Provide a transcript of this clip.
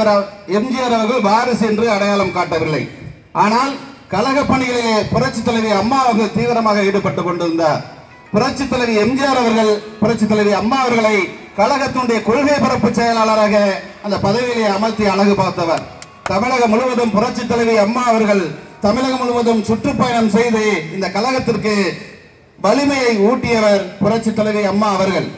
எம்ஜிஆர் அவர்கள் வாரிசு என்று அடையாளம் காட்டவில்லை. ஆனால் கழக பணிகளிலே புரட்சி தலைவி அம்மா அவர்கள் தீவிரமாக ஈடுபட்டுக் கொண்டிருந்தார். புரட்சி தலைவி எம்ஜிஆர் அவர்கள் புரட்சி தலைவி அம்மா அவர்களை கழகத்தினுடைய கொள்கை பரப்பு செயலாளராக அந்த பதவியிலே அமர்த்தி அழகு பார்த்தவர். தமிழகம் முழுவதும் புரட்சி தலைவி அம்மா அவர்கள் தமிழகம் முழுவதும் சுற்றுப்பயணம் செய்து இந்த கழகத்திற்கு வலிமையை ஊட்டியவர் புரட்சி தலைவி அம்மா அவர்கள்.